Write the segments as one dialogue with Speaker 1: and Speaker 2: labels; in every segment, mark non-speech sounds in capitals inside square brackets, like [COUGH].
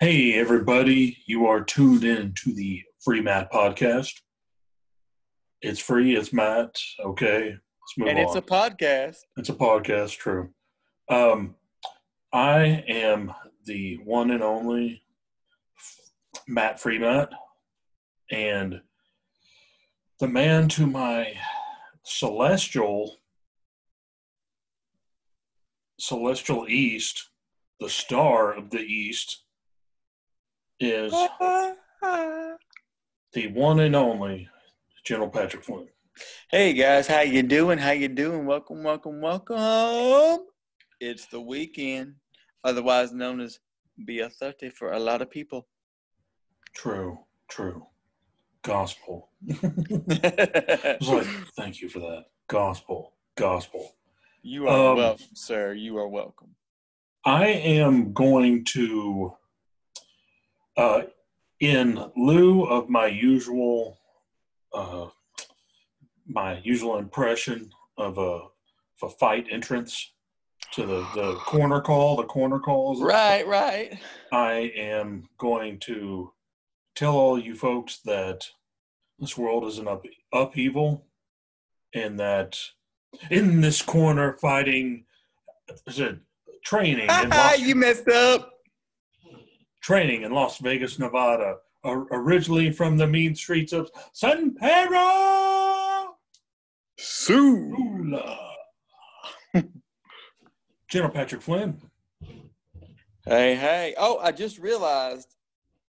Speaker 1: Hey, everybody, you are tuned in to the Free Matt podcast. It's free, it's Matt. Okay, let's move
Speaker 2: and
Speaker 1: on.
Speaker 2: it's a podcast.
Speaker 1: It's a podcast, true. Um, I am the one and only Matt FreeMatt, and the man to my celestial celestial east, the star of the east, is [LAUGHS] the one and only General Patrick Flynn.
Speaker 2: Hey guys, how you doing? How you doing? Welcome, welcome, welcome. It's the weekend, otherwise known as BF thirty for a lot of people.
Speaker 1: True, true. Gospel. [LAUGHS] [LAUGHS] I was like, thank you for that. Gospel, gospel.
Speaker 2: you are
Speaker 1: Um,
Speaker 2: welcome, sir. You are welcome.
Speaker 1: I am going to, uh, in lieu of my usual, uh, my usual impression of a, of a fight entrance to the, the corner call, the corner calls.
Speaker 2: Right, right.
Speaker 1: I am going to tell all you folks that this world is an up, upheaval and that in this corner fighting is it training in Las, [LAUGHS]
Speaker 2: you messed up.
Speaker 1: Training in Las Vegas, Nevada, or, originally from the mean streets of San Pedro
Speaker 2: Sue.
Speaker 1: Sula. [LAUGHS] General Patrick Flynn.
Speaker 2: Hey, hey. Oh, I just realized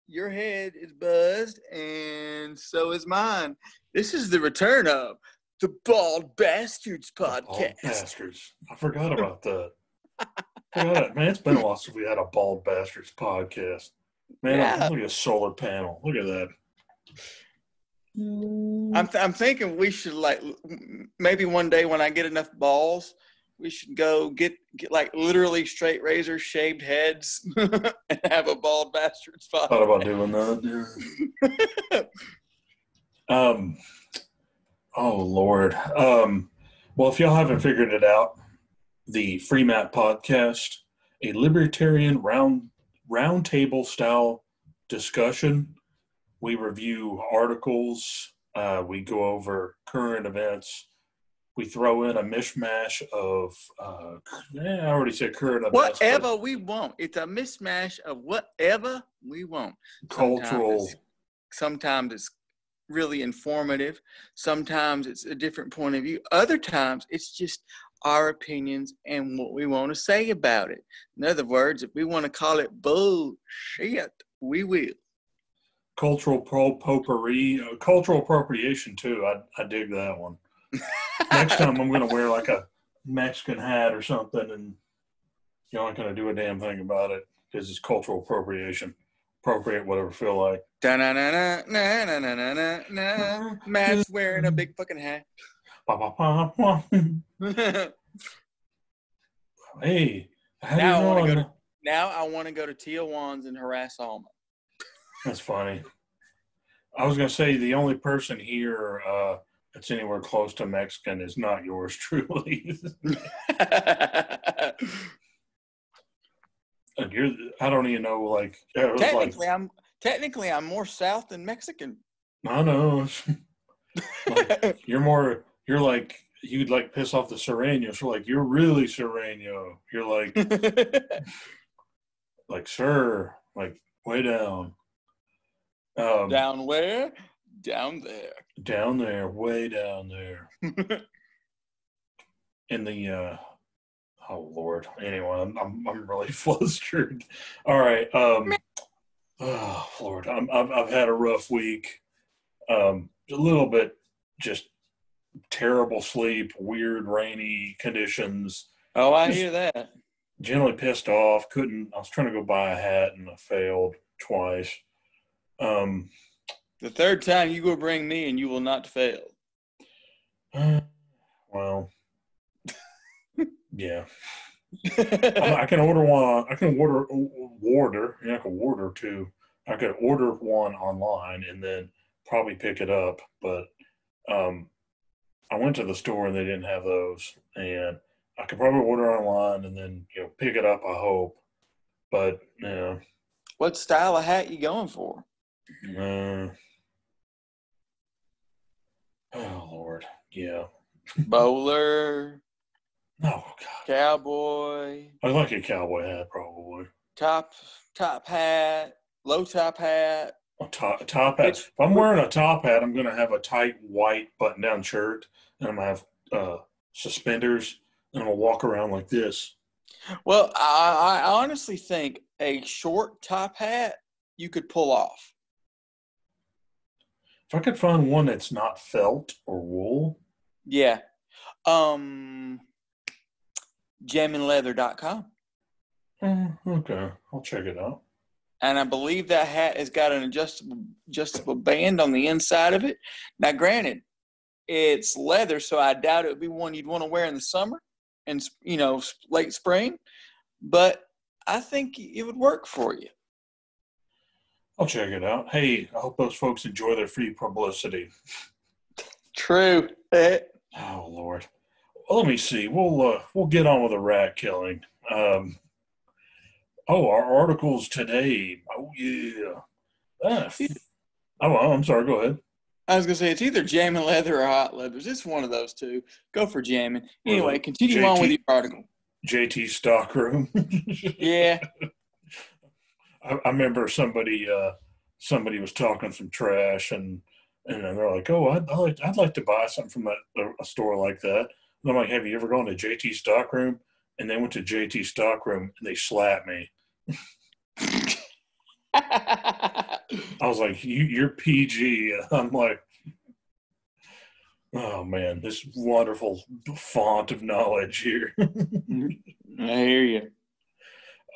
Speaker 2: your head is buzzed and so is mine. This is the return of the Bald Bastards
Speaker 1: Bald
Speaker 2: podcast.
Speaker 1: bastards. I forgot about that. [LAUGHS] forgot it. Man, it's been a while since we had a bald bastards podcast. Man,
Speaker 2: Yeah.
Speaker 1: look at a solar panel. Look at that.
Speaker 2: I'm, th- I'm thinking we should like maybe one day when I get enough balls, we should go get, get like literally straight razor shaved heads [LAUGHS] and have a bald bastards
Speaker 1: Thought
Speaker 2: podcast.
Speaker 1: about doing that. Yeah. [LAUGHS] um. Oh Lord. Um. Well, if y'all haven't figured it out, the Free Matt podcast, a libertarian round roundtable style discussion. We review articles. Uh, we go over current events. We throw in a mishmash of, uh, eh, I already said current events.
Speaker 2: Whatever we want. It's a mishmash of whatever we want.
Speaker 1: cultural.
Speaker 2: Sometimes it's, sometimes it's really informative. Sometimes it's a different point of view. Other times it's just our opinions and what we want to say about it. In other words, if we want to call it bullshit, we will.
Speaker 1: cultural pro potpourri, uh, cultural appropriation too. I I dig that one. [LAUGHS] Next time I'm gonna wear like a Mexican hat or something, and you aren't gonna do a damn thing about it because it's cultural appropriation. Appropriate whatever feel like.
Speaker 2: Da-na-na-na, na-na-na-na-na. Matt's wearing a big fucking hat. [LAUGHS]
Speaker 1: Hey, how do you
Speaker 2: Now I wanna go to- now I want to go to Tijuana's and harass Alma.
Speaker 1: That's funny. I was gonna say the only person here uh, that's anywhere close to Mexican is not yours [LAUGHS] truly. [LAUGHS] And you're I don't even know like was like
Speaker 2: technically, I'm technically I'm more South than Mexican.
Speaker 1: I know Like, you're more you're like you'd like piss off the Serranos. You're like you're really Serrano. You're like [LAUGHS] like sir like way down. Um,
Speaker 2: Down where? Down there.
Speaker 1: down there, way down there [LAUGHS] in the uh oh lord anyway i'm i'm, I'm really [LAUGHS] flustered all right um [SIGHS] oh lord I'm, I've, I've had a rough week um a little bit just terrible sleep weird rainy conditions
Speaker 2: oh, I hear that.
Speaker 1: generally pissed off couldn't i was trying to go buy a hat and i failed twice um
Speaker 2: The third time you will bring me and you will not fail. [SIGHS]
Speaker 1: well yeah [LAUGHS] I I can order one. I can order order. Yeah, I can order two. I could order one online and then probably pick it up. But um, I went to the store and they didn't have those, and I could probably order online and then you know pick it up. I hope, but you know,
Speaker 2: What style of hat you going for?
Speaker 1: Uh, oh Lord, yeah.
Speaker 2: Bowler, [LAUGHS]
Speaker 1: Oh God,
Speaker 2: cowboy,
Speaker 1: I like a cowboy hat probably.
Speaker 2: top top hat, low top hat.
Speaker 1: A top, top hat. If I'm wearing a top hat, I'm gonna have a tight white button-down shirt, and I'm gonna have uh, suspenders, and I'm gonna walk around like this.
Speaker 2: Well, I, I honestly think a short top hat you could pull off.
Speaker 1: If I could find one that's not felt or wool,
Speaker 2: Yeah. Um jaminleather.com.
Speaker 1: eh, okay, I'll check it out.
Speaker 2: And I believe that hat has got an adjustable adjustable band on the inside of it. Now granted, it's leather, so I doubt it would be one you'd want to wear in the summer and you know, late spring, but I think it would work for you.
Speaker 1: I'll check it out. Hey, I hope those folks enjoy their free publicity. [LAUGHS]
Speaker 2: True. Eh,
Speaker 1: Oh Lord. Well, let me see. We'll uh, we'll get on with the rat killing. Um, oh, our articles today. Oh yeah. Ah, oh, well, I'm sorry. Go ahead.
Speaker 2: I was gonna say it's either jamming leather or hot leathers. It's one of those two. Go for jamming. Anyway, continue on with your article.
Speaker 1: JT Stockroom. [LAUGHS]
Speaker 2: Yeah.
Speaker 1: I, I remember somebody uh, somebody was talking some trash and and they're like, oh, I'd, I'd like I'd like to buy something from a, a store like that. And I'm like, have you ever gone to JT Stockroom? And they went to JT Stockroom and they slapped me. I was like, you, you're PG. [LAUGHS] I'm like, oh man, this wonderful font of knowledge here. [LAUGHS]
Speaker 2: I hear you.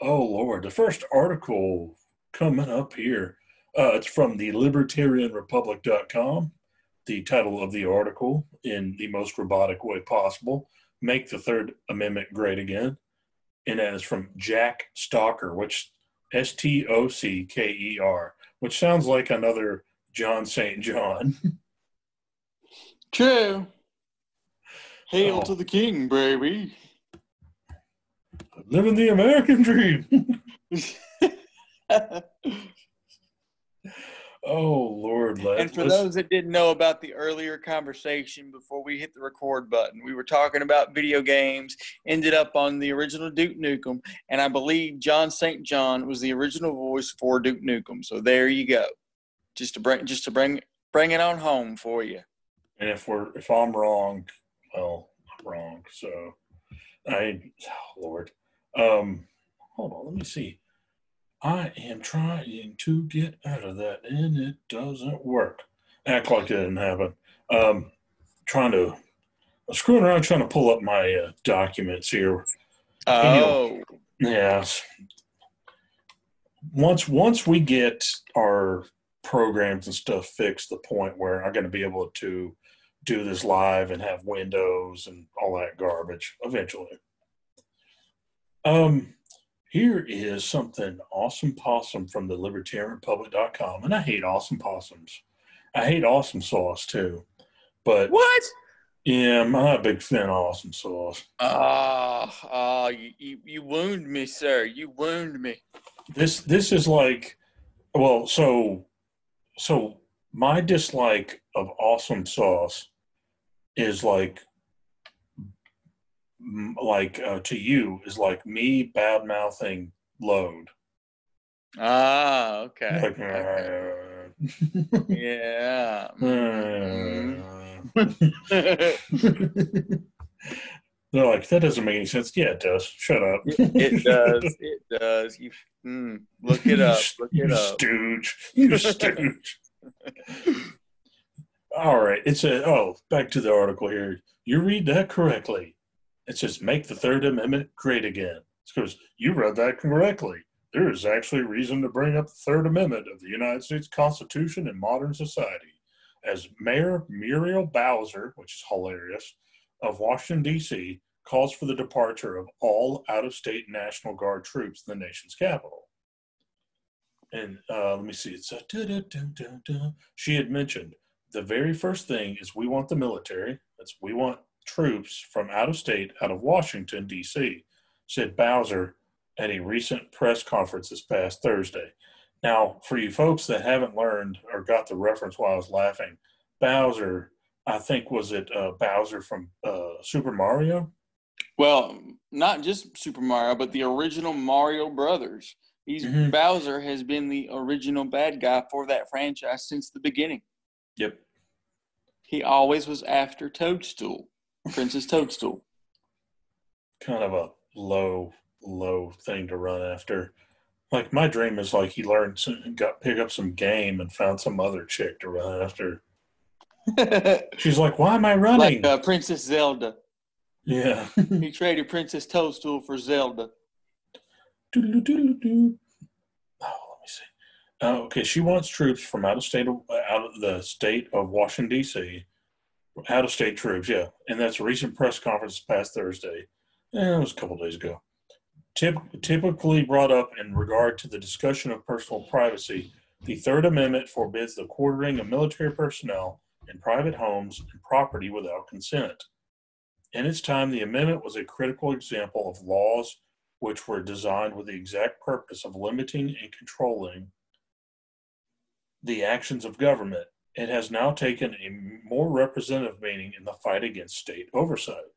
Speaker 1: Oh Lord, the first article coming up here. Uh, it's from the libertarianrepublic.com. The title of the article, in the most robotic way possible, "Make the Third Amendment Great Again," and that is from Jack Stocker, which S T O C K E R, which sounds like another John St. John. [LAUGHS]
Speaker 2: True. Hail
Speaker 1: Oh.
Speaker 2: to the king, baby.
Speaker 1: Living the American dream. [LAUGHS] oh Lord, let,
Speaker 2: and for those that didn't know about the earlier conversation before we hit the record button, we were talking about video games, ended up on the original Duke Nukem, and I believe John St. John was the original voice for Duke Nukem. So there you go. Just to bring just to bring bring it on home for you.
Speaker 1: And if we're if I'm wrong, well, I'm wrong. So I oh, Lord. Um hold on, let me see. I am trying to get out of that and it doesn't work. Act like it didn't happen. Um trying to I'm screwing around trying to pull up my uh, documents here.
Speaker 2: Oh,
Speaker 1: Yes. Once once we get our programs and stuff fixed, the point where I'm going to be able to do this live and have windows and all that garbage eventually. Um, here is something awesome possum from the libertarianrepublic.com, and I hate awesome possums. I hate awesome sauce too, but
Speaker 2: what?
Speaker 1: yeah, I'm not a big fan of awesome sauce.
Speaker 2: Ah, ah, you, you you wound me, sir. You wound me.
Speaker 1: this this is like well so so my dislike of awesome sauce is like like uh, to you is like me bad mouthing load
Speaker 2: Ah, okay.
Speaker 1: like
Speaker 2: okay. [LAUGHS] Yeah. [LAUGHS]
Speaker 1: they're like that doesn't make any sense yeah it does shut up
Speaker 2: it does. It does. You mm, look it up. Look
Speaker 1: you
Speaker 2: it up.
Speaker 1: stooge you stooge [LAUGHS] All right. It's a oh, back to the article here. You read that correctly. It says make the Third Amendment great again. It's because you read that correctly. There is actually reason to bring up the Third Amendment of the United States Constitution in modern society. As Mayor Muriel Bowser, which is hilarious, of Washington, D.C., calls for the departure of all out of state National Guard troops in the nation's capital. And uh, let me see, it's a she had mentioned the very first thing is we want the military. That's we want troops from out of state, out of Washington D.C. Said Bowser at a recent press conference this past Thursday. Now, for you folks that haven't learned or got the reference while I was laughing, Bowser, I think was it uh, Bowser from uh, Super Mario?
Speaker 2: Well, not just Super Mario, but the original Mario Brothers. He's
Speaker 1: Mhm.
Speaker 2: Bowser has been the original bad guy for that franchise since the beginning.
Speaker 1: Yep.
Speaker 2: He always was after Toadstool, Princess Toadstool.
Speaker 1: Kind of a low, low thing to run after. Like my dream is like he learned, some, got pick up some game and found some other chick to run after. [LAUGHS] She's like, "Why am I running?"
Speaker 2: like uh, Princess Zelda.
Speaker 1: yeah. [LAUGHS]
Speaker 2: He traded Princess Toadstool for Zelda.
Speaker 1: Oh, let me see. Uh, okay, she wants troops from out of state of, out of the state of Washington D.C. Out of state troops, yeah, and that's a recent press conference past Thursday. Eh, it was a couple days ago. Typ- typically brought up in regard to the discussion of personal privacy, the Third Amendment forbids the quartering of military personnel in private homes and property without consent. In its time, the amendment was a critical example of laws which were designed with the exact purpose of limiting and controlling the actions of government. It has now taken a more representative meaning in the fight against state oversight.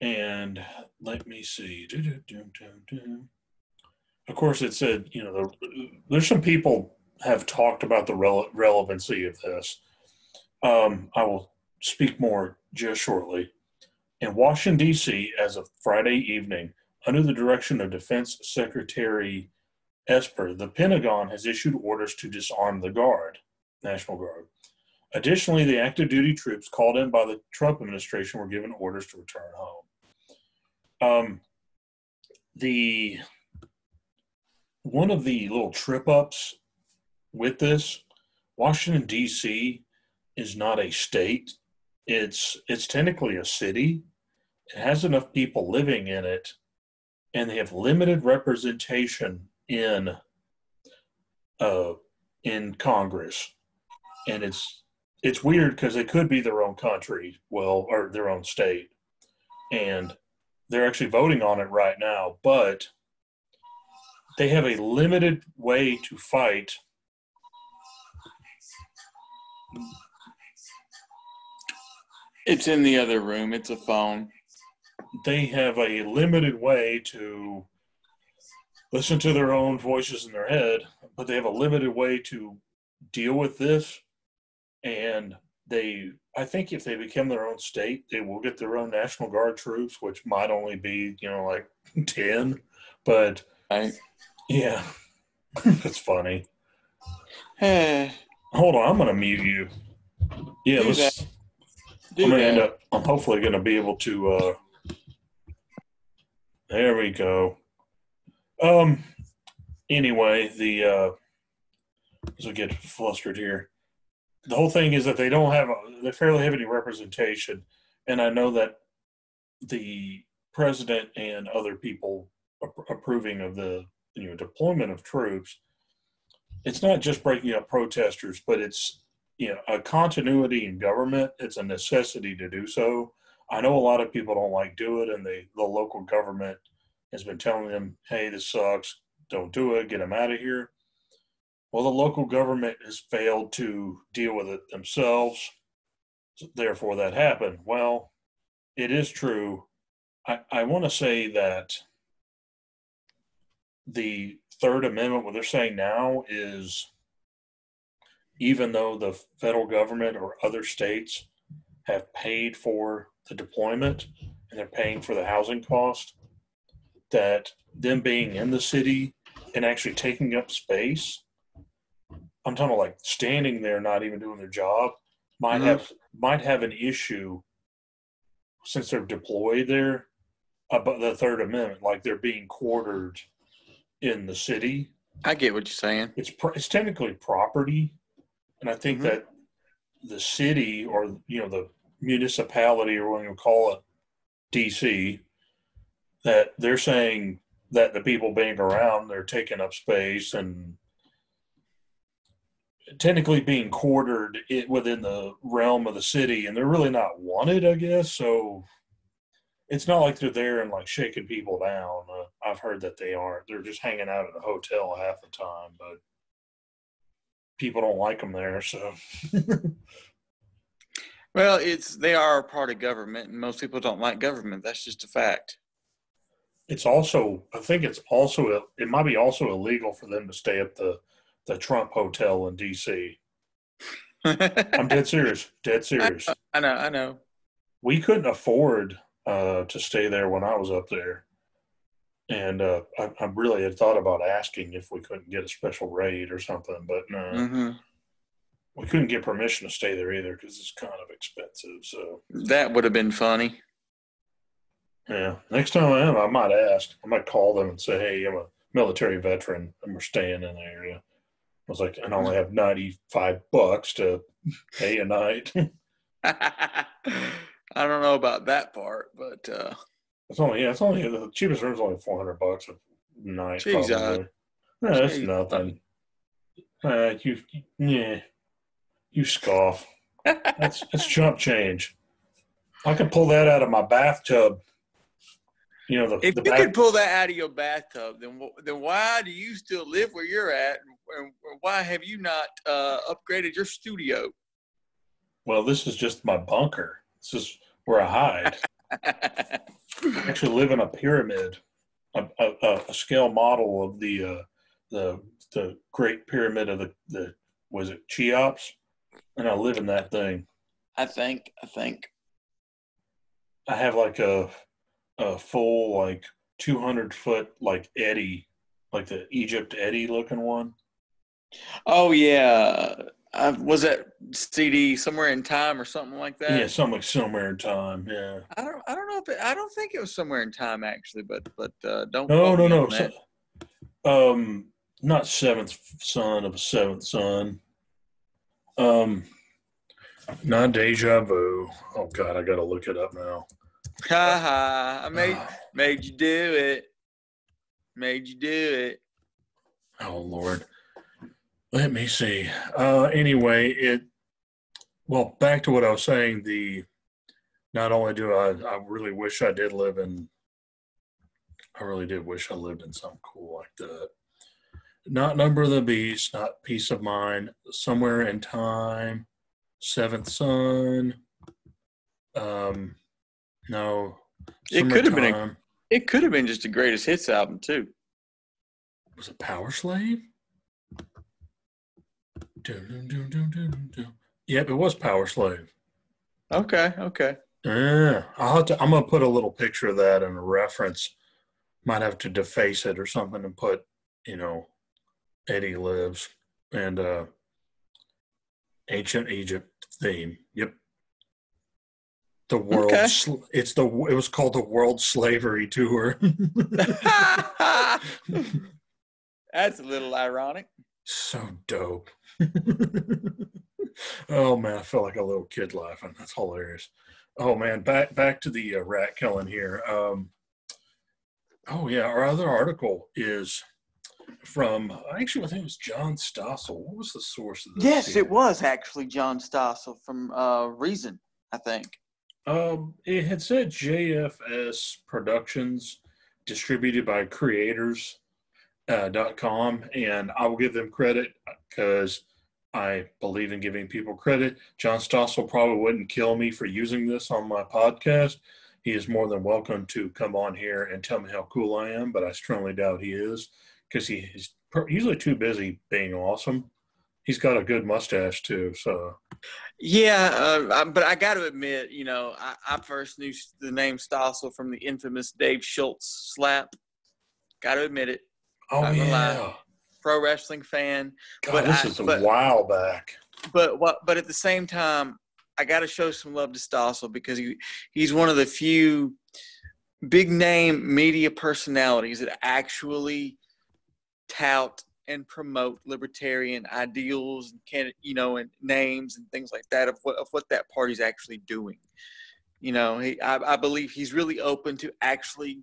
Speaker 1: And let me see. Of course, it said, you know, the, there's some people have talked about the rele- relevancy of this. Um, I will speak more just shortly. In Washington, D.C., as of Friday evening, under the direction of Defense Secretary Esper, the Pentagon has issued orders to disarm the Guard, National Guard. Additionally, the active duty troops called in by the Trump administration were given orders to return home. Um, the one of the little trip ups with this, Washington D.C. is not a state. It's it's technically a city. It has enough people living in it, and they have limited representation in uh, in Congress, and it's it's weird because it could be their own country, well, or their own state, and they're actually voting on it right now, but they have a limited way to fight.
Speaker 2: It's in the other room. It's a phone.
Speaker 1: They have a limited way to listen to their own voices in their head, but they have a limited way to deal with this. And they, I think, if they become their own state, they will get their own National Guard troops, which might only be, you know, like [LAUGHS] 10. But
Speaker 2: Right?
Speaker 1: yeah, [LAUGHS] that's funny.
Speaker 2: Eh, [SIGHS]
Speaker 1: Hold on, I'm going to mute you. Yeah,
Speaker 2: Do
Speaker 1: let's.
Speaker 2: do
Speaker 1: I'm going to end up, I'm hopefully going to be able to, uh, there we go. Um, anyway, the, uh, as I get flustered here, the whole thing is that they don't have, a, they fairly have any representation. And I know that the president and other people ap- approving of the, you know, deployment of troops, it's not just breaking up protesters, but it's, you know, a continuity in government. It's a necessity to do so. I know a lot of people don't like do it, and they, the local government has been telling them, "Hey, this sucks. Don't do it. Get them out of here." Well, the local government has failed to deal with it themselves. Therefore, that happened. Well, it is true. I, I want to say that the Third Amendment, what they're saying now is even though the federal government or other states have paid for the deployment and they're paying for the housing cost, that them being in the city and actually taking up space, I'm talking about like standing there, not even doing their job, might
Speaker 2: Mhm.
Speaker 1: have might have an issue since they're deployed there about the Third Amendment, like they're being quartered in the city
Speaker 2: I get what you're saying.
Speaker 1: it's pr- it's technically property, and I think
Speaker 2: Mhm.
Speaker 1: that the city or you know the municipality or what you call it, DC, that they're saying that the people being around they're taking up space and technically being quartered it within the realm of the city, and they're really not wanted, I guess. So it's not like they're there and like shaking people down. Uh, I've heard that they aren't. They're just hanging out at a hotel half the time, but people don't like them there. So, [LAUGHS]
Speaker 2: well, it's they are a part of government, and most people don't like government. That's just a fact.
Speaker 1: It's also, I think it's also, it might be also illegal for them to stay at the the Trump Hotel in D.C. [LAUGHS] I'm dead serious. Dead serious.
Speaker 2: I know. I know.
Speaker 1: We couldn't afford uh, to stay there when I was up there, and uh, I, I, really had thought about asking if we couldn't get a special rate or something, but no, mm-hmm. we couldn't get permission to stay there either because it's kind of expensive. So
Speaker 2: that would have been funny.
Speaker 1: Yeah. Next time I am, I might ask. I might call them and say, "Hey, I'm a military veteran, and we're staying in the area." I was like, "I only have ninety five bucks to pay a night." [LAUGHS]
Speaker 2: I don't know about that part, but uh,
Speaker 1: it's only yeah, it's only the cheapest room's only four hundred bucks a night. Jeez, probably. No, that's geez. nothing. Uh, you yeah, you scoff. [LAUGHS] that's that's chump change. I could pull that out of my bathtub you know, the,
Speaker 2: if
Speaker 1: the
Speaker 2: you could pull that out of your bathtub, then then why do you still live where you're at, and why have you not uh, upgraded your studio?
Speaker 1: Well, this is just my bunker. This is where I hide. [LAUGHS] I actually live in a pyramid, a, a, a scale model of the uh, the the Great Pyramid of the the was it Cheops, and I live in that thing.
Speaker 2: I think I think
Speaker 1: I have like a a full like 200 foot like Eddie, like the Egypt Eddie looking one.
Speaker 2: Oh yeah, uh, was that CD somewhere in time or something like that?
Speaker 1: Yeah, something like somewhere in time. Yeah.
Speaker 2: I don't. I don't know if it, I don't think it was somewhere in time actually, but but uh, don't.
Speaker 1: No, no, no. So, um, not seventh son of a seventh son. Um, not deja vu. Oh God, I gotta look it up now.
Speaker 2: Ha ha! [LAUGHS] I made made you do it. Made you do it.
Speaker 1: Oh Lord. Let me see. Uh anyway, it well, back to what I was saying, the not only do I I really wish I did live in I really did wish I lived in something cool like that. Not number of the beast, not peace of mind, somewhere in time, seventh son. Um no.
Speaker 2: It could have been a, it could have been just a greatest hits album too.
Speaker 1: Was it Powerslave? Yep, it was Powerslave.
Speaker 2: Okay, okay.
Speaker 1: Yeah, I'll to, I'm gonna put a little picture of that in a reference. Might have to deface it or something and put, you know, Eddie lives and uh ancient Egypt theme. Yep, the world okay. sl- it's the it was called the world slavery tour [LAUGHS]
Speaker 2: that's a little ironic
Speaker 1: so dope oh man i felt like a little kid laughing that's hilarious oh man back back to the uh, rat killing here um oh yeah our other article is from actually I think it was John Stossel. What was the source of this?
Speaker 2: Yes, it was actually John Stossel from uh, Reason, I think.
Speaker 1: Um, it had said JFS Productions, distributed by Creators. Uh, dot com and I will give them credit because I believe in giving people credit. John Stossel probably wouldn't kill me for using this on my podcast. He is more than welcome to come on here and tell me how cool I am, but I strongly doubt he is because he is usually too busy being awesome. He's got a good mustache too, so
Speaker 2: yeah, uh, but I got to admit, you know, I, I, first knew the name Stossel from the infamous Dave Schultz slap. Got to admit it.
Speaker 1: Oh yeah.
Speaker 2: Pro wrestling fan.
Speaker 1: God, but this I, is a but, while back.
Speaker 2: But what? But at the same time, I got to show some love to Stossel because he he's one of the few big name media personalities that actually tout and promote libertarian ideals and can you know and names and things like that of what of what that party's actually doing. You know, he I, I believe he's really open to actually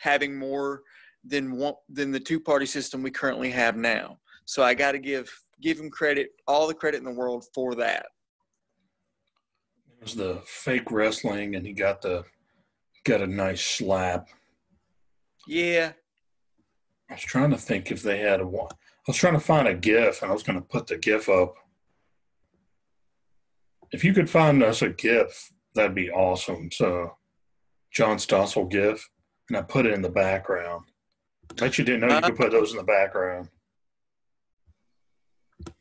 Speaker 2: having more than one than the two party system we currently have now. So I got to give give him credit, all the credit in the world for that.
Speaker 1: It was the fake wrestling, and he got the got a nice slab.
Speaker 2: Yeah.
Speaker 1: I was trying to think if they had a one. I was trying to find a GIF, and I was going to put the GIF up. If you could find us a GIF, that'd be awesome. So, John Stossel GIF, and I put it in the background. Bet you didn't know you could put those in the background.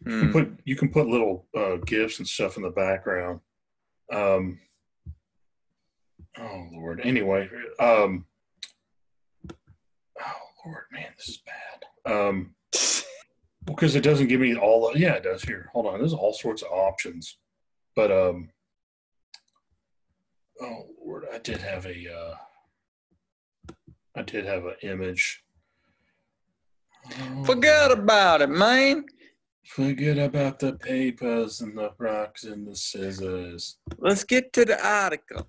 Speaker 1: You
Speaker 2: Hmm.
Speaker 1: can put you can put little uh, gifs and stuff in the background. Um, oh Lord. Anyway, um, Lord, man, this is bad. Um, because it doesn't give me all. Yeah, it does here. Hold on, there's all sorts of options, but um, oh Lord, I did have a. Uh, I did have an image. Oh,
Speaker 2: Forget
Speaker 1: Lord.
Speaker 2: about it, man.
Speaker 1: Forget about the papers and the rocks and the scissors.
Speaker 2: Let's get to the article.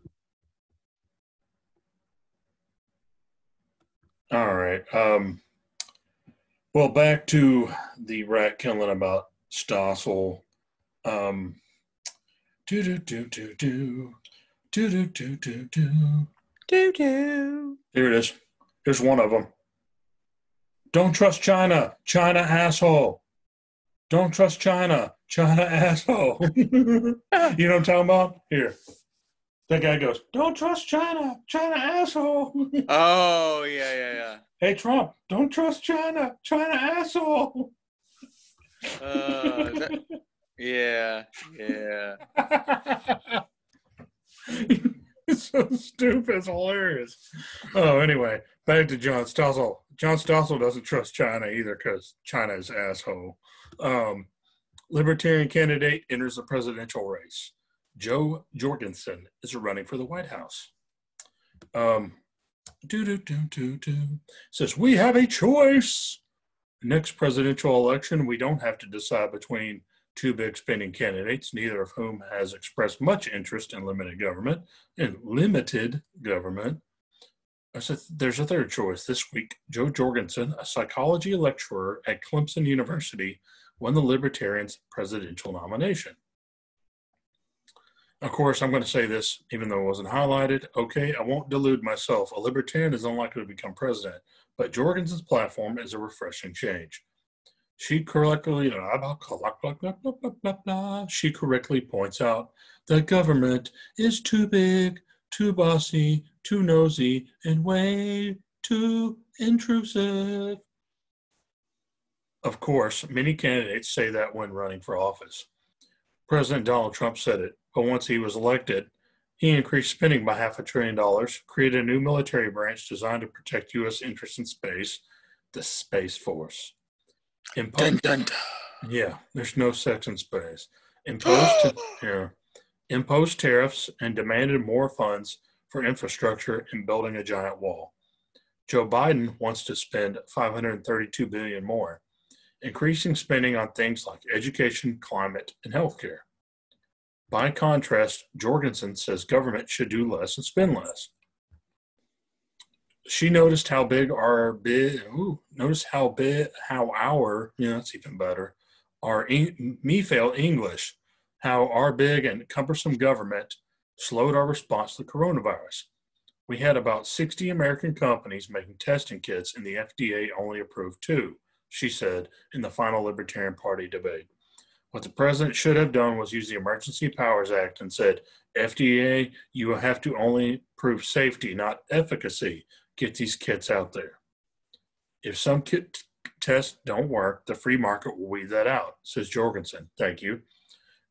Speaker 1: All right. Um, well, back to the rat killing about Stossel. Um, do do do do do do do do do do.
Speaker 2: Doo doo.
Speaker 1: Here it is. Here's one of them. Don't trust China. China asshole. Don't trust China. China [LAUGHS] asshole. [LAUGHS] you know what I'm talking about? Here. That guy goes, Don't trust China. China asshole. [LAUGHS]
Speaker 2: Oh yeah, yeah, yeah.
Speaker 1: hey, Trump, don't trust China. China asshole.
Speaker 2: yeah. Uh, that- yeah, yeah.
Speaker 1: it's [LAUGHS] so stupid. It's hilarious. Oh, anyway, back to John Stossel. John Stossel doesn't trust China either because China is asshole. Um, Libertarian candidate enters the presidential race. Jo Jorgensen is running for the White House. Um, do do do do do says we have a choice. Next presidential election, we don't have to decide between two big spending candidates, neither of whom has expressed much interest in limited government. In limited government, I said there's a third choice this week. Jo Jorgensen, a psychology lecturer at Clemson University, won the Libertarians' presidential nomination. Of course, I'm going to say this, even though it wasn't highlighted. Okay, I won't delude myself. A libertarian is unlikely to become president, but Jorgensen's platform is a refreshing change. She correctly, she correctly points out that government is too big, too bossy, too nosy, and way too intrusive. Of course, many candidates say that when running for office. President Donald Trump said it, but once he was elected, he increased spending by half a trillion dollars, created a new military branch designed to protect U.S. interests in space, the Space Force.
Speaker 2: Dun dun dun.
Speaker 1: yeah, there's no sex in space. Imposed, [GASPS] yeah, imposed tariffs and demanded more funds for infrastructure and building a giant wall. Joe Biden wants to spend 532 billion more, increasing spending on things like education, climate, and healthcare. By contrast, Jorgensen says government should do less and spend less. She noticed how big our big, ooh, notice how big, how our, yeah, that's even better, our Eng- me fail English, how our big and cumbersome government slowed our response to the coronavirus. We had about 60 American companies making testing kits, and the FDA only approved two, she said in the final Libertarian Party debate. What the president should have done was use the Emergency Powers Act and said, FDA, you will have to only prove safety, not efficacy. Get these kits out there. If some kit tests don't work, the free market will weed that out, says Jorgensen. Thank you.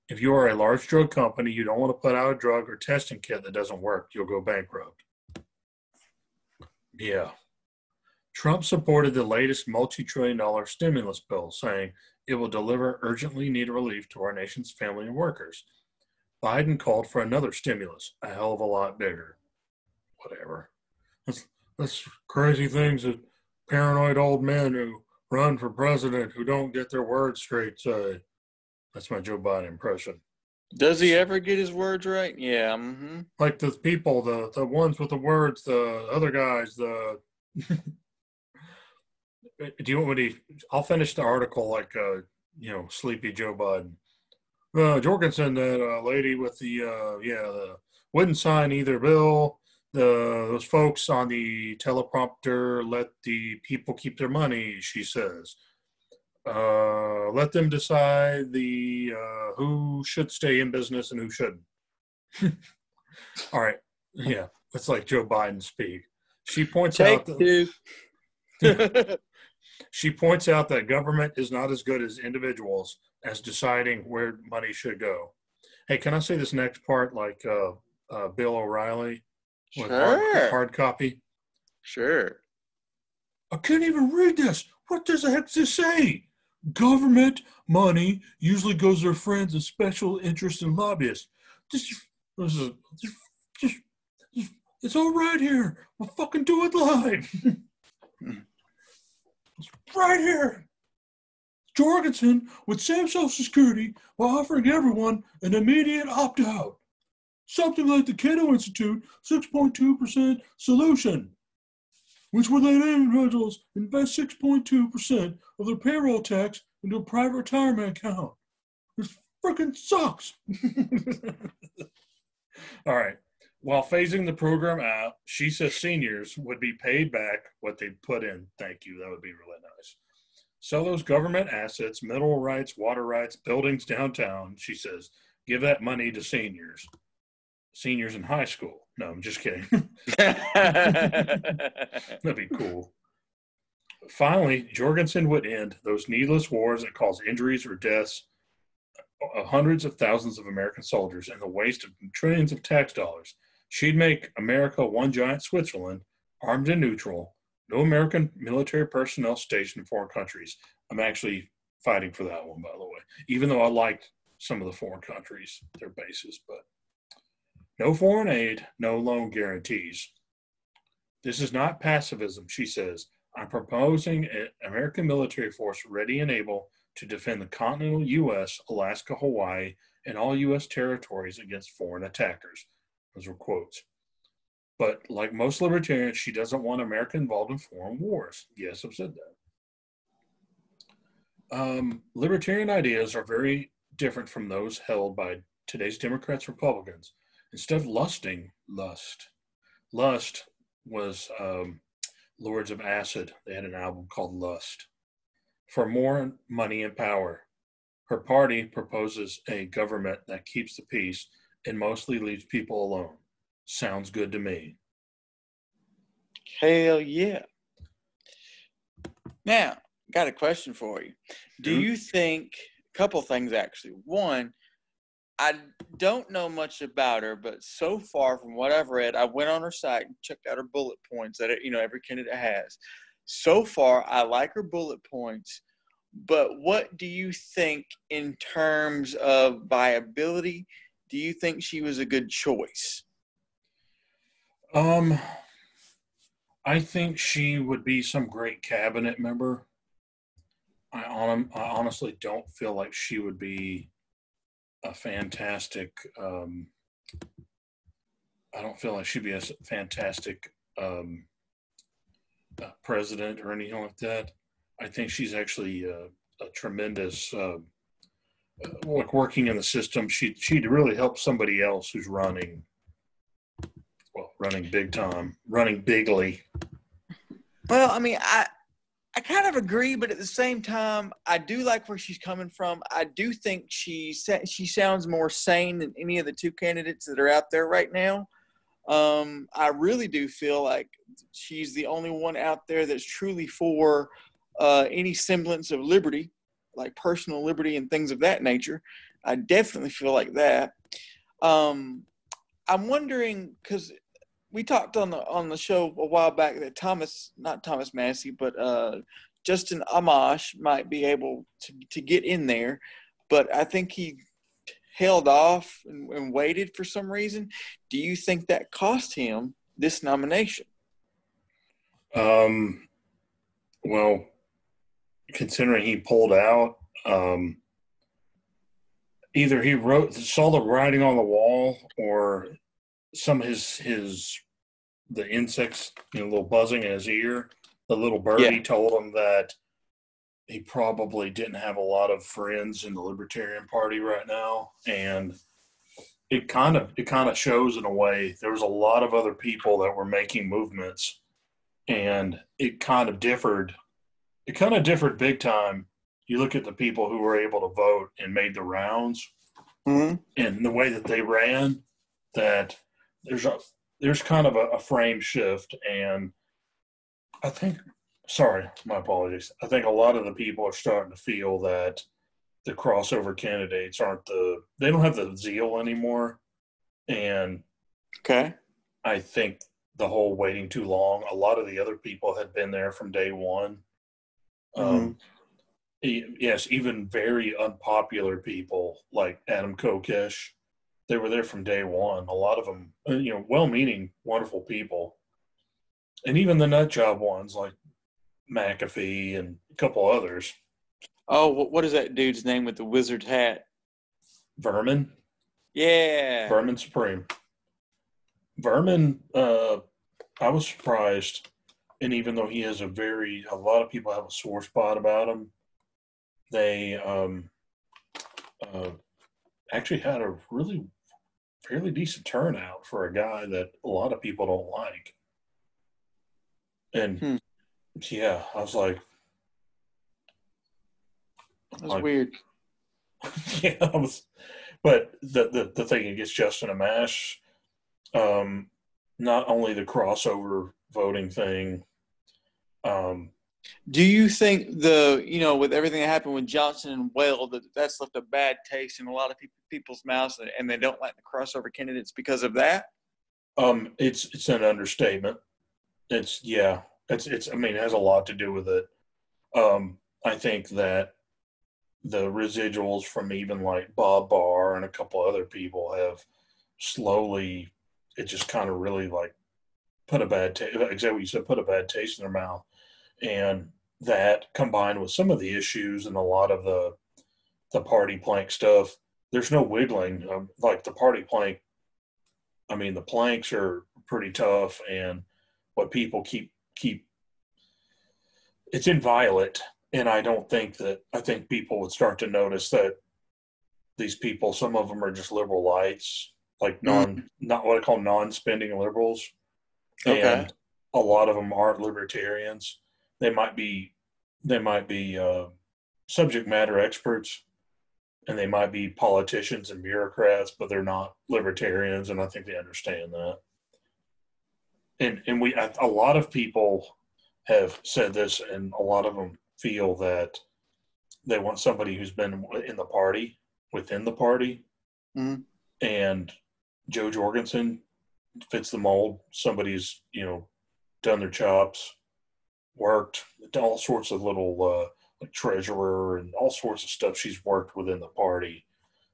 Speaker 1: If you are a large drug company, you don't want to put out a drug or testing kit that doesn't work, you'll go bankrupt. Yeah. Trump supported the latest multi trillion dollar stimulus bill, saying it will deliver urgently needed relief to our nation's family and workers. Biden called for another stimulus, a hell of a lot bigger. Whatever. That's, that's crazy things that paranoid old men who run for president who don't get their words straight say. That's my Joe Biden impression.
Speaker 2: Does he ever get his words right? Yeah. Mm-hmm.
Speaker 1: Like the people, the the ones with the words, the other guys, the. [LAUGHS] Do you want me to? I'll finish the article like uh, you know, sleepy Joe Biden. Uh, Jorgensen, that uh, lady with the uh, yeah, the, wouldn't sign either bill. the those folks on the teleprompter let the people keep their money. She says, uh, let them decide the uh, who should stay in business and who shouldn't. [LAUGHS] All right, yeah, it's like Joe Biden speak. She points
Speaker 2: Take
Speaker 1: out that, [LAUGHS] [LAUGHS] she points out that government is not as good as individuals as deciding where money should go. Hey, can I say this next part like uh, uh, Bill O'Reilly with hard,
Speaker 2: Sure.
Speaker 1: hard copy?
Speaker 2: sure.
Speaker 1: I can't even read this. What does the heck does this say? Government money usually goes to their friends and special interests and lobbyists. This, this is just, just, just, it's all right here. We'll fucking do it live. [LAUGHS] it's right here. Jorgensen would save Social Security while offering everyone an immediate opt out. Something like the Cato Institute 6.2% solution which would let individuals invest 6.2% of their payroll tax into a private retirement account. This freaking sucks. [LAUGHS] All right. While phasing the program out, she says seniors would be paid back what they put in. Thank you. That would be really nice. Sell those government assets, mineral rights, water rights, buildings downtown. She says, give that money to seniors. Seniors in high school. No, I'm just kidding. [LAUGHS] That'd be cool. Finally, Jorgensen would end those needless wars that cause injuries or deaths of hundreds of thousands of American soldiers and the waste of trillions of tax dollars. She'd make America one giant Switzerland, armed and neutral, no American military personnel stationed in foreign countries. I'm actually fighting for that one, by the way, even though I liked some of the foreign countries, their bases, but no foreign aid, no loan guarantees. This is not pacifism, she says. I'm proposing an American military force ready and able to defend the continental U.S., Alaska, Hawaii, and all U.S. territories against foreign attackers. Those were quotes. But like most libertarians, she doesn't want America involved in foreign wars. Yes, I've said that. Um, libertarian ideas are very different from those held by today's Democrats, Republicans. Instead of lusting, lust. Lust was um, Lords of Acid. They had an album called Lust. For more money and power, her party proposes a government that keeps the peace and mostly leaves people alone. Sounds good to me.
Speaker 2: Hell yeah. Now, got a question for you. Do
Speaker 1: Mhm.
Speaker 2: you think a couple things actually? One, I don't know much about her, but so far from what I've read, I went on her site and checked out her bullet points that you know every candidate has. So far, I like her bullet points, but what do you think in terms of viability? Do you think she was a good choice?
Speaker 1: Um, I think she would be some great cabinet member. I, on, I honestly don't feel like she would be a fantastic. Um, I don't feel like she'd be a fantastic um, uh, president or anything like that. I think she's actually uh, a tremendous, uh, like working in the system. She she'd really help somebody else who's running well, running big time, running bigly.
Speaker 2: Well, I mean, I I kind of agree, but at the same time, I do like where she's coming from. I do think she she sounds more sane than any of the two candidates that are out there right now. Um, I really do feel like she's the only one out there that's truly for uh, any semblance of liberty, like personal liberty and things of that nature. I definitely feel like that. Um, I'm wondering because we talked on the on the show a while back that Thomas, not Thomas Massie, but uh, Justin Amash might be able to to get in there, but I think he held off and, and waited for some reason. Do you think that cost him this nomination?
Speaker 1: Um, well, considering he pulled out, um, either he wrote saw the writing on the wall, or some of his his the insects, you know, little buzzing in his ear. The little birdie
Speaker 2: Yeah.
Speaker 1: told him that he probably didn't have a lot of friends in the Libertarian Party right now, and it kind of it kind of shows in a way there was a lot of other people that were making movements and it kind of differed it kind of differed big time you look at the people who were able to vote and made the rounds
Speaker 2: Mm-hmm.
Speaker 1: and the way that they ran that there's a there's kind of a, a frame shift and i think sorry my apologies i think a lot of the people are starting to feel that the crossover candidates aren't the they don't have the zeal anymore and
Speaker 2: Okay.
Speaker 1: i think the whole waiting too long a lot of the other people had been there from day one um, e- yes even very unpopular people like adam kokesh they were there from day one a lot of them uh, you know well-meaning wonderful people and even the nut job ones like mcafee and a couple others
Speaker 2: Oh, what, what is that dude's name with the wizard hat?
Speaker 1: vermin
Speaker 2: Yeah.
Speaker 1: Vermin Supreme. Vermin, uh, I was surprised, and even though he has a very, a lot of people have a sore spot about him, they um, uh, actually had a really fairly decent turnout for a guy that a lot of people don't like. And
Speaker 2: Hmm.
Speaker 1: yeah, I was like,
Speaker 2: That's
Speaker 1: like-
Speaker 2: weird. [LAUGHS]
Speaker 1: yeah, I was, but the, the the thing against Justin Amash, um, not only the crossover voting thing, um,
Speaker 2: Do you think the you know with everything that happened with Johnson and Weld that that's left a bad taste in a lot of people, people's mouths and- and they don't like the crossover candidates because of that?
Speaker 1: um, it's it's an understatement. It's yeah, it's it's. I mean, it has a lot to do with it. Um, I think that the residuals from even like Bob Barr and a couple other people have slowly, it just kind of really like put a bad taste. Exactly what you said, put a bad taste in their mouth, and that combined with some of the issues and a lot of the the party plank stuff, there's no wiggling. Um, like the party plank, I mean, the planks are pretty tough, and what people keep keep it's inviolate and i don't think that i think people would start to notice that these people some of them are just liberal lights like non not what i call non-spending liberals
Speaker 2: Okay.
Speaker 1: and a lot of them aren't libertarians they might be they might be uh, subject matter experts and they might be politicians and bureaucrats but they're not libertarians and i think they understand that and and we a lot of people have said this, and a lot of them feel that they want somebody who's been in the party, within the party,
Speaker 2: Mhm.
Speaker 1: and Jo Jorgensen fits the mold. Somebody's you know done their chops, worked, done all sorts of little uh, like treasurer and all sorts of stuff. She's worked within the party.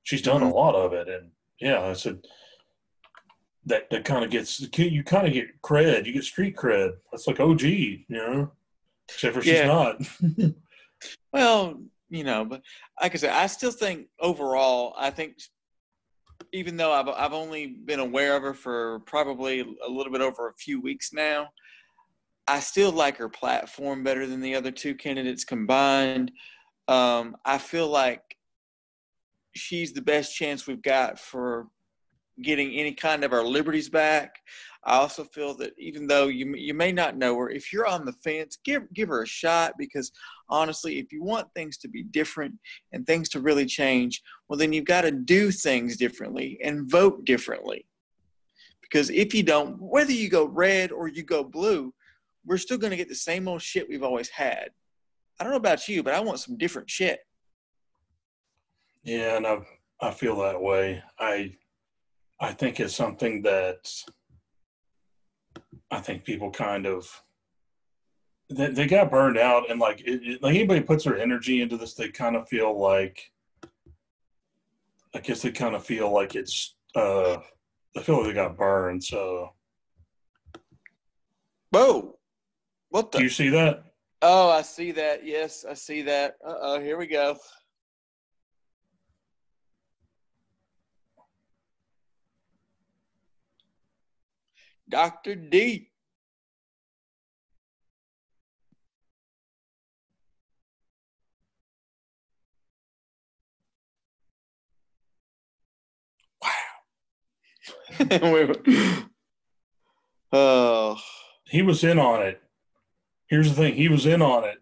Speaker 1: She's done a lot of it, and yeah, I said that that kind of gets you kind of get cred. You get street cred. That's like OG, you know. Except for she's
Speaker 2: Yeah.
Speaker 1: not. [LAUGHS]
Speaker 2: Well, you know, but like I said, I still think overall, I think even though I've I've only been aware of her for probably a little bit over a few weeks now, I still like her platform better than the other two candidates combined. Um, I feel like she's the best chance we've got for getting any kind of our liberties back. I also feel that even though you you may not know her, if you're on the fence, give give her a shot because honestly, if you want things to be different and things to really change, well, then you've got to do things differently and vote differently. Because if you don't, whether you go red or you go blue, we're still going to get the same old shit we've always had. I don't know about you, but I want some different shit.
Speaker 1: Yeah, and I I feel that way. I I think it's something that I think people kind of they, they got burned out and like it, it, like anybody puts their energy into this, they kind of feel like I guess they kind of feel like it's uh they feel like they got burned. So
Speaker 2: Whoa. What
Speaker 1: do you see that?
Speaker 2: Oh, I see that. Yes, I see that. Uh oh, here we go. Dr. D. [LAUGHS] oh,
Speaker 1: He was in on it. Here's the thing: he was in on it.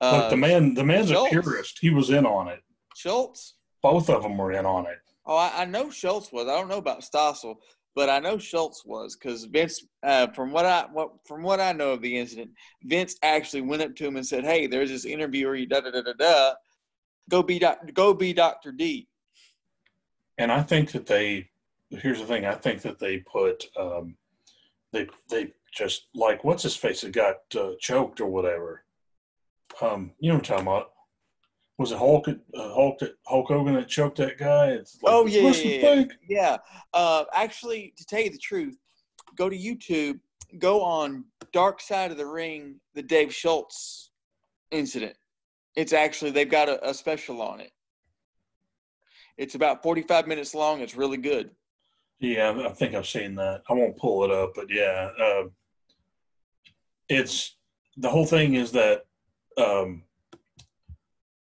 Speaker 2: uh,
Speaker 1: Look, the man, the man's
Speaker 2: Schultz.
Speaker 1: a purist. He was in on it.
Speaker 2: Schultz.
Speaker 1: Both of them were in on it.
Speaker 2: Oh, I, I know Schultz was. I don't know about Stossel, but I know Schultz was because Vince. Uh, from what I what from what I know of the incident, Vince actually went up to him and said, "Hey, there's this interviewer. Da da da da da. Go be go be Doctor D."
Speaker 1: And I think that they. Here's the thing: I think that they put. Um, they they just like what's his face that got uh, choked or whatever. Um, you know what I'm talking about? Was it Hulk? Uh, Hulk? Hulk Hogan that choked that guy? It's like,
Speaker 2: Oh, yeah, yeah, yeah. Yeah. Uh, actually, to tell you the truth, go to YouTube. Go on Dark Side of the Ring, the Dave Schultz incident. It's actually they've got a, a special on it. It's about 45 minutes long. It's really good.
Speaker 1: Yeah, I think I've seen that. I won't pull it up, but yeah, uh, it's the whole thing is that. Um,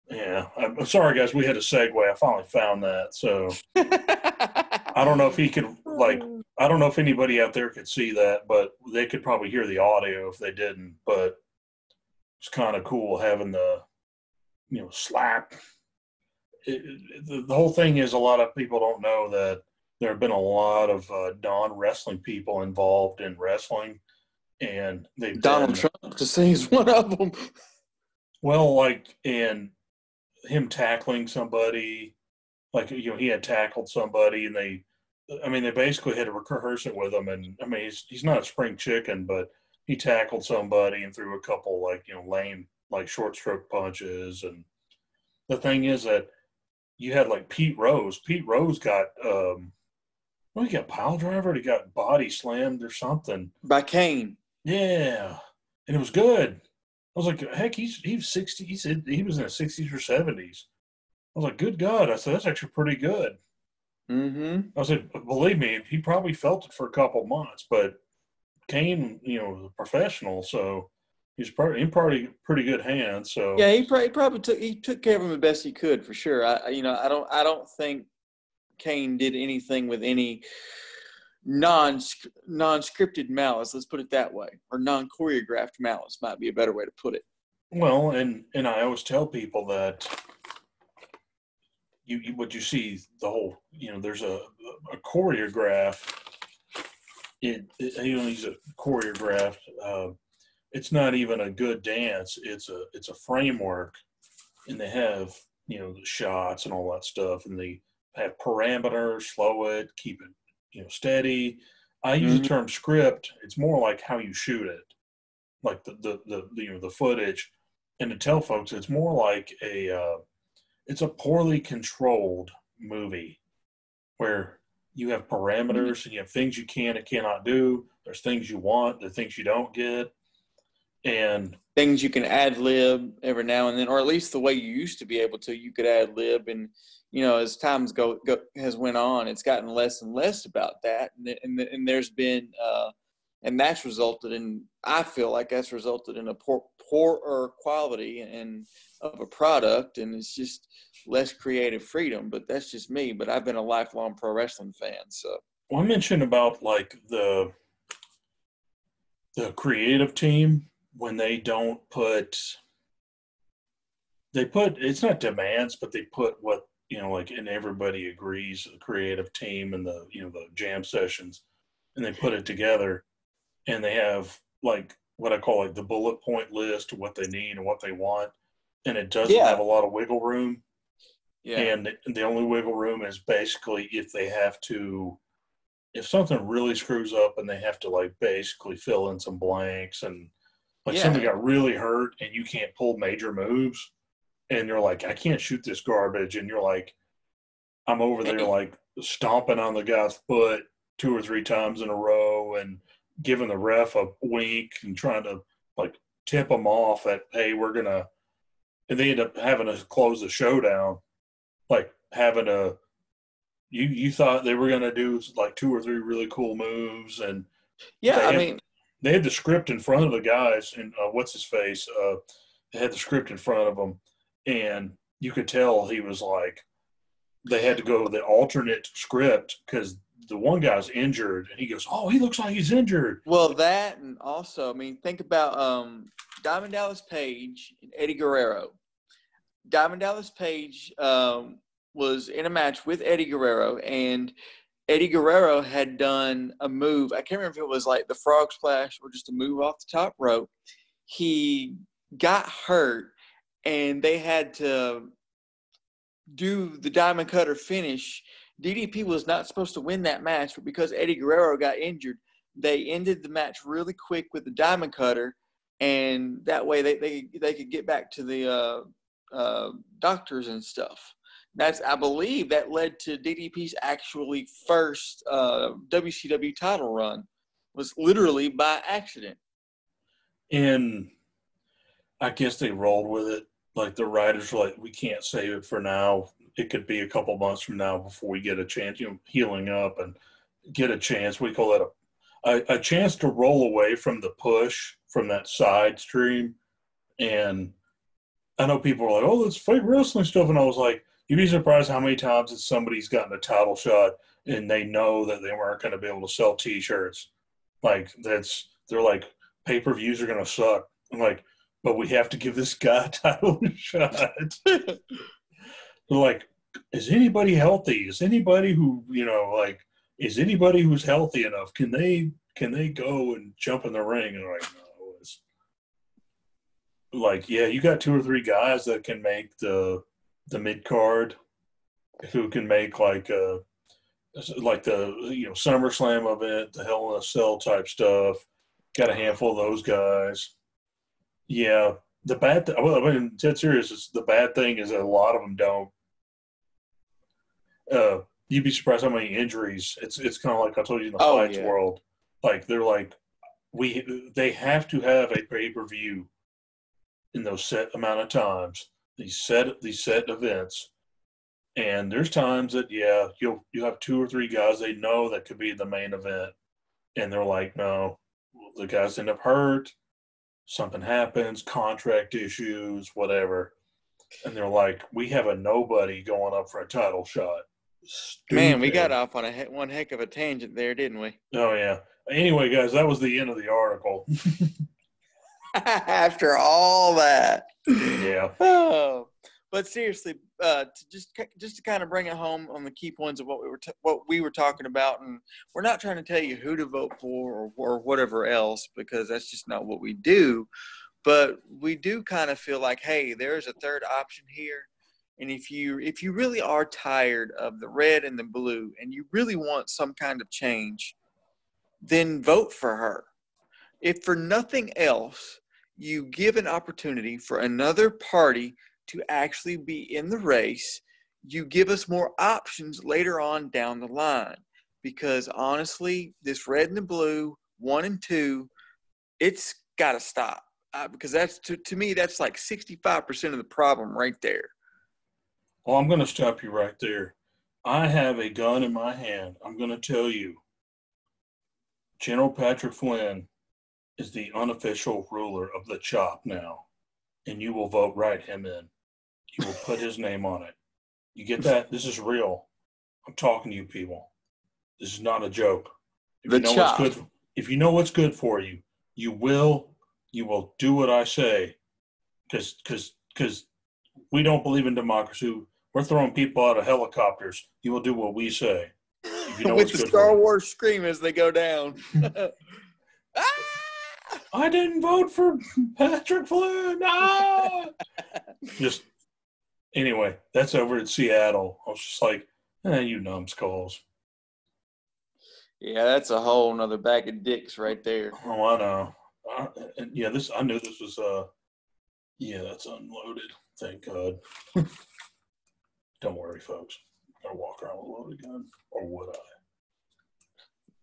Speaker 1: yeah, I'm sorry, guys. We had a segue. I finally found that. So I don't know if he could like. I don't know if anybody out there could see that, but they could probably hear the audio if they didn't. But it's kind of cool having the, you know, slap. It, it- the, the whole thing is a lot of people don't know that there have been a lot of uh, non wrestling people involved in wrestling, and they've
Speaker 2: Donald
Speaker 1: been-
Speaker 2: Trump to say he's one of them.
Speaker 1: Well, like in him tackling somebody, like you know, he had tackled somebody, and they, I mean, they basically had to rehearse it with him. And I mean, he's he's not a spring chicken, but he tackled somebody and threw a couple like you know lame like short stroke punches. And the thing is that you had like Pete Rose. Pete Rose got um, well, he got pile driver. He got body slammed or something.
Speaker 2: By Kane.
Speaker 1: Yeah, and it was good. I was like, heck, he's he's sixty. He said he was in the sixties or seventies. I was like, good God! I said that's actually pretty good.
Speaker 2: Mm-hmm.
Speaker 1: I said, believe me, he probably felt it for a couple months, but Kane, you know, was a professional, so he's probably in pretty pretty good hands. So
Speaker 2: Yeah, he probably, probably took he took care of him the best he could for sure. I- you know I don't I don't think Kane did anything with any non non scripted malice. Let's put it that way, or non choreographed malice might be a better way to put it.
Speaker 1: Well, and and I always tell people that you, you what you see the whole you know there's a a choreograph. It, it you know he's a choreographed. Uh, it's not even a good dance. It's a it's a framework, and they have you know the shots and all that stuff, and they have parameters, slow it, keep it you know steady. I use
Speaker 2: Mhm.
Speaker 1: the term script. It's more like how you shoot it, like the the, the, the you know the footage and to tell folks it's more like a uh, it's a poorly controlled movie where you have parameters and you have things you can and cannot do there's things you want the things you don't get and
Speaker 2: Things you can ad lib every now and then, or at least the way you used to be able to. You could ad lib, and you know as times go, go has went on, it's gotten less and less about that, and and, and there's been. Uh, and that's resulted in i feel like that's resulted in a poor poorer quality and of a product and it's just less creative freedom but that's just me but i've been a lifelong pro wrestling fan so
Speaker 1: well, i mentioned about like the the creative team when they don't put they put it's not demands but they put what you know like and everybody agrees the creative team and the you know the jam sessions and they put it together and they have like what i call like the bullet point list of what they need and what they want and it doesn't
Speaker 2: Yeah.
Speaker 1: have a lot of wiggle room
Speaker 2: yeah
Speaker 1: and the only wiggle room is basically if they have to if something really screws up and they have to like basically fill in some blanks and like
Speaker 2: Yeah.
Speaker 1: somebody got really hurt and you can't pull major moves and you're like i can't shoot this garbage and you're like i'm over there like stomping on the guy's foot two or three times in a row and giving the ref a wink and trying to like tip them off that hey we're gonna and they end up having to close the show down like having a you you thought they were gonna do like two or three really cool moves and
Speaker 2: yeah i mean
Speaker 1: they had the script in front of the guys and uh, what's his face uh they had the script in front of them and you could tell he was like they had to go the alternate script because the one guy's injured, and he goes, "Oh, he looks like he's injured."
Speaker 2: Well, that and also, I mean, think about um, Diamond Dallas Page and Eddie Guerrero. Diamond Dallas Page um, was in a match with Eddie Guerrero, and Eddie Guerrero had done a move. I can't remember if it was like the frog splash or just a move off the top rope. He got hurt, and they had to do the diamond cutter finish. DDP was not supposed to win that match, but because Eddie Guerrero got injured, they ended the match really quick with the diamond cutter, and that way they they, they could get back to the uh, uh, doctors and stuff. That's I believe that led to DDP's actually first uh, WCW title run was literally by accident.
Speaker 1: And I guess they rolled with it. Like the writers were like, we can't save it for now. It could be a couple months from now before we get a chance, you know, healing up and get a chance. We call that a, a, a chance to roll away from the push from that side stream. And I know people are like, oh, that's fake wrestling stuff. And I was like, you'd be surprised how many times that somebody's gotten a title shot and they know that they weren't going to be able to sell T-shirts. Like that's they're like pay per views are going to suck. I'm like, but we have to give this guy a [LAUGHS] title shot. they're [LAUGHS] like, is anybody healthy? Is anybody who you know like is anybody who's healthy enough? Can they can they go and jump in the ring? And like, no, it's like yeah, you got two or three guys that can make the the mid card who can make like a uh, like the you know SummerSlam event, the Hell in a Cell type stuff. Got a handful of those guys. Yeah, the bad. Th- well, I mean, dead serious. Is the bad thing is that a lot of them don't. Uh, you'd be surprised how many injuries. It's it's kind of like I told you in the oh, fights yeah. world. Like they're like, we they have to have a pay per view in those set amount of times these set these set events. And there's times that yeah, you'll you have two or three guys they know that could be the main event, and they're like, no, the guys end up hurt, something happens, contract issues, whatever, and they're like, we have a nobody going up for a title shot.
Speaker 2: Stupid. Man, we got off on a one heck of a tangent there, didn't we?
Speaker 1: Oh yeah. Anyway, guys, that was the end of the article. [LAUGHS] [LAUGHS]
Speaker 2: After all that.
Speaker 1: Yeah.
Speaker 2: Oh, [SIGHS] but seriously, uh, to just just to kind of bring it home on the key points of what we were t- what we were talking about, and we're not trying to tell you who to vote for or, or whatever else because that's just not what we do. But we do kind of feel like, hey, there's a third option here, and if you if you really are tired of the red and the blue, and you really want some kind of change, then vote for her. If for nothing else, you give an opportunity for another party to actually be in the race, you give us more options later on down the line. Because honestly, this red and the blue, one and two, it's got to stop. Uh, because that's to, to me, that's like 65% of the problem right there.
Speaker 1: Well, I'm going to stop you right there. I have a gun in my hand. I'm going to tell you General Patrick Flynn is the unofficial ruler of the chop now, and you will vote right him in. You will put his name on it. You get that? This is real. I'm talking to you people. This is not a joke. If
Speaker 2: the
Speaker 1: you know
Speaker 2: chop.
Speaker 1: what's good, if you know what's good for you, you will you will do what I say, because because because we don't believe in democracy. We're throwing people out of helicopters. You will do what we say.
Speaker 2: You know [LAUGHS] With the Star Wars scream as they go down. [LAUGHS] [LAUGHS]
Speaker 1: ah! I didn't vote for Patrick Flynn. Ah! [LAUGHS] just anyway, that's over in Seattle. I was just like, eh, you numbskulls.
Speaker 2: Yeah, that's a whole nother bag of dicks right there.
Speaker 1: Oh, I know. I, and yeah, this I knew this was uh, yeah, that's unloaded. Thank God. [LAUGHS] Don't worry, folks. I walk around with a loaded gun, or would I?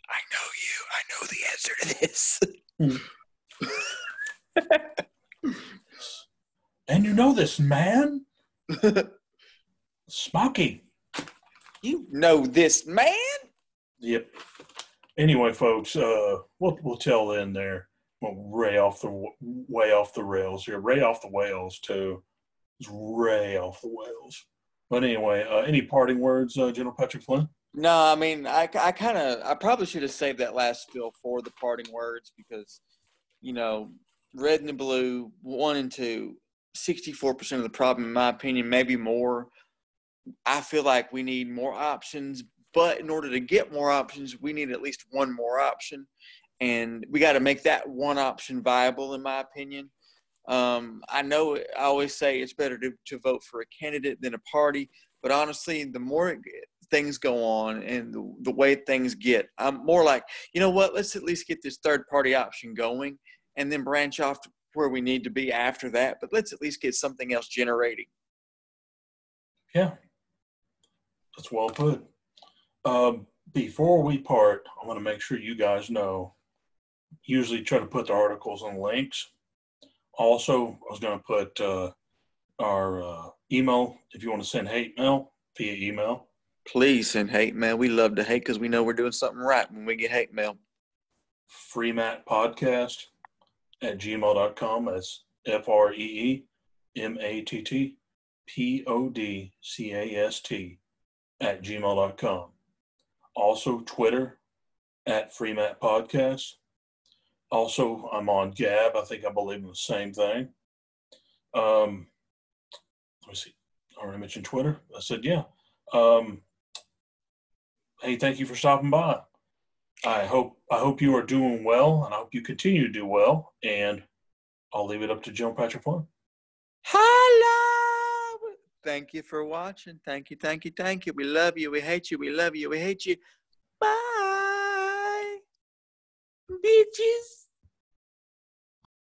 Speaker 2: I know you. I know the answer to this. [LAUGHS]
Speaker 1: and you know this man? [LAUGHS] Smoky.
Speaker 2: You know this man?
Speaker 1: Yep. Anyway, folks, uh, we'll we'll tell in there. We'll ray off the way off the rails here. Ray off the whales too. It's ray off the whales. But anyway, uh, any parting words, uh, General Patrick Flynn?
Speaker 2: No, I mean, I, I kind of, I probably should have saved that last spiel for the parting words because, you know, red and the blue, one and two, 64% of the problem, in my opinion, maybe more. I feel like we need more options, but in order to get more options, we need at least one more option. And we got to make that one option viable, in my opinion. Um, I know I always say it's better to, to vote for a candidate than a party, but honestly, the more things go on and the, the way things get, I'm more like, you know what, let's at least get this third party option going and then branch off to where we need to be after that. But let's at least get something else generating.
Speaker 1: Yeah, that's well put. Um, before we part, I want to make sure you guys know. Usually, try to put the articles and links. Also, I was going to put uh, our uh, email if you want to send hate mail via email.
Speaker 2: Please send hate mail. We love to hate because we know we're doing something right when we get hate mail.
Speaker 1: Freematt Podcast at gmail.com. That's F R E E M A T T P O D C A S T at gmail.com. Also, Twitter at Freematt Podcast. Also, I'm on Gab. I think I believe in the same thing. Um, let me see. I already mentioned Twitter. I said, yeah. Um, hey, thank you for stopping by. I hope I hope you are doing well, and I hope you continue to do well. And I'll leave it up to Joe Patrick Flynn.
Speaker 2: Hello. Thank you for watching. Thank you, thank you, thank you. We love you. We hate you. We love you. We hate you. Bye. Bitches.